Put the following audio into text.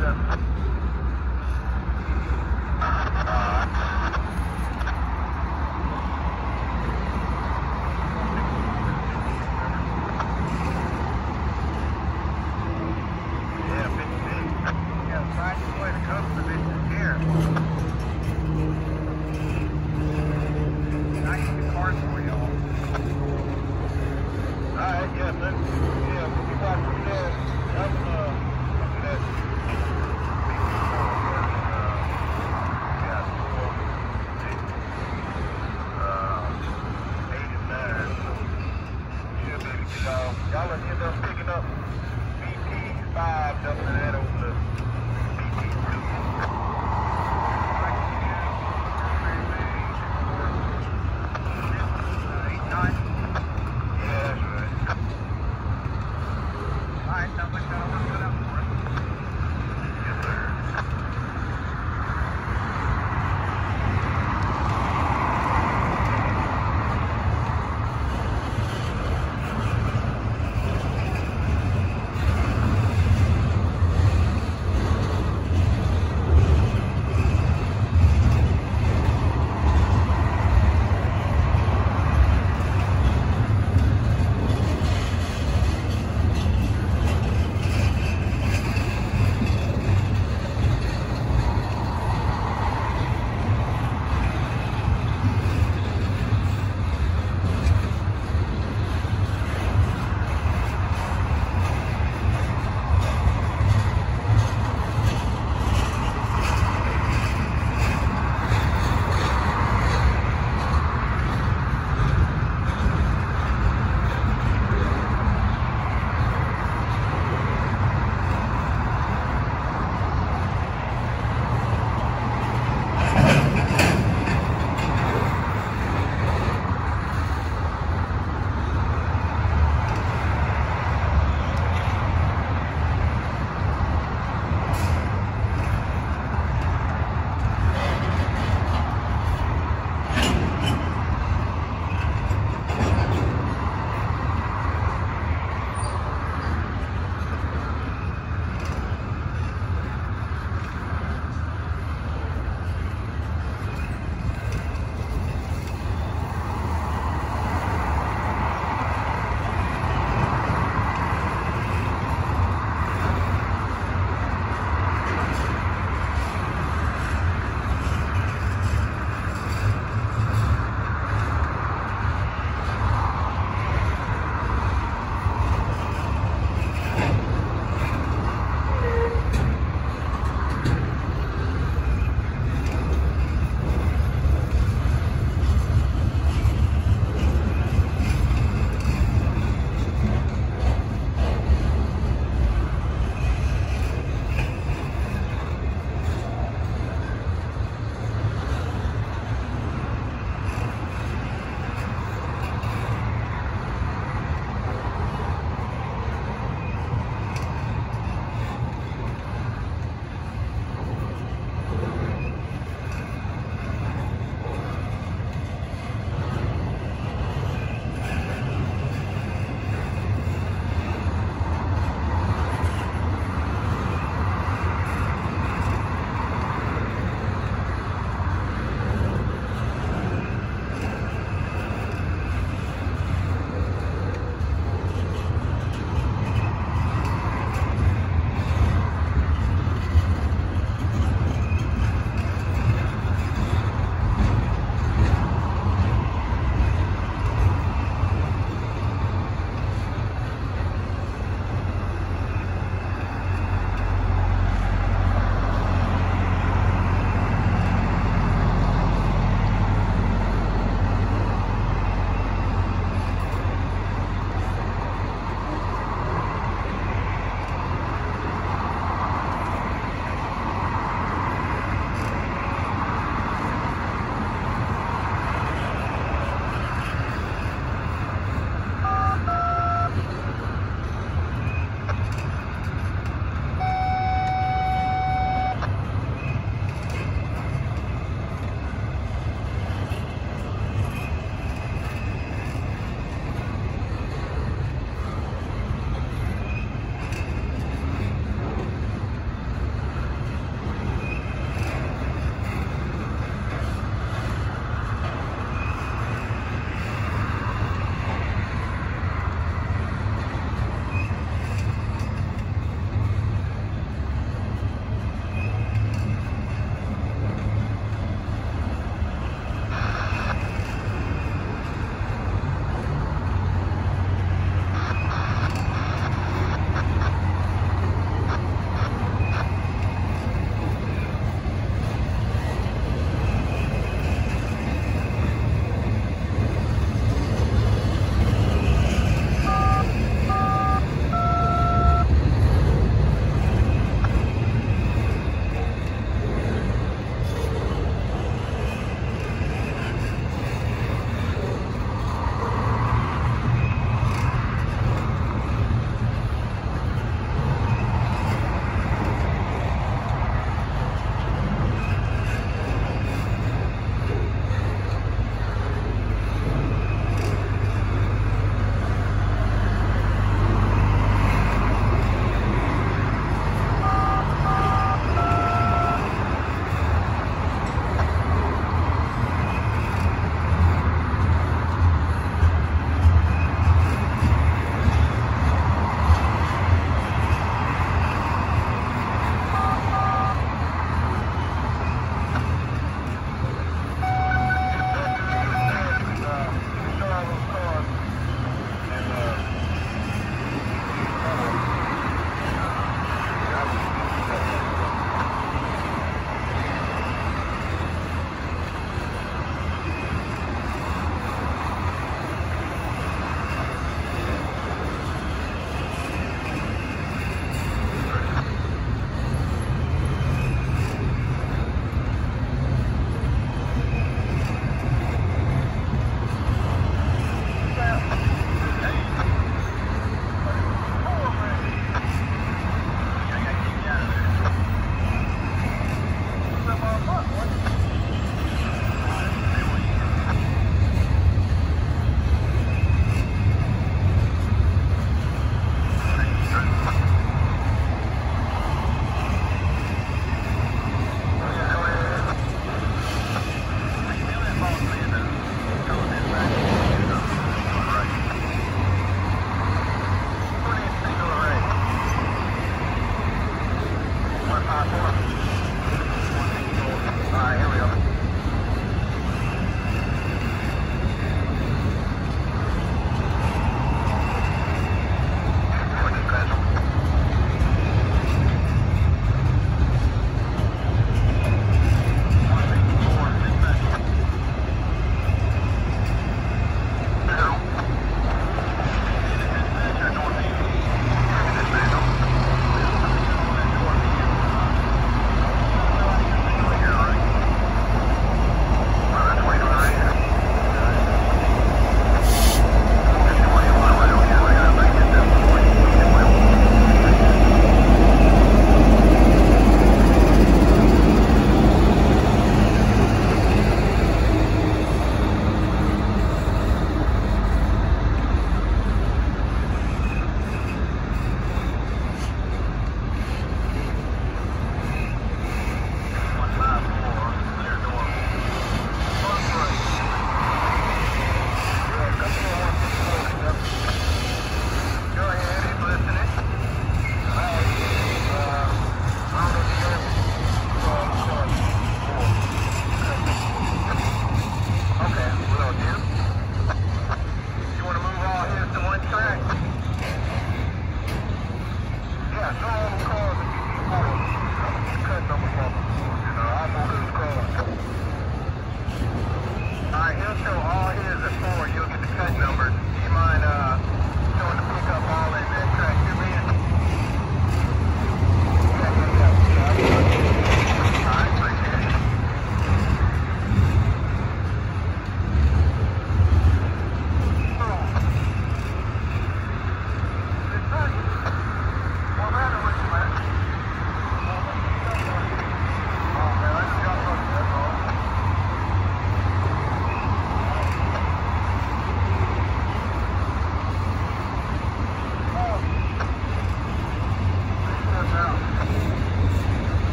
Russia. Y'all end up. Picking up BT5 up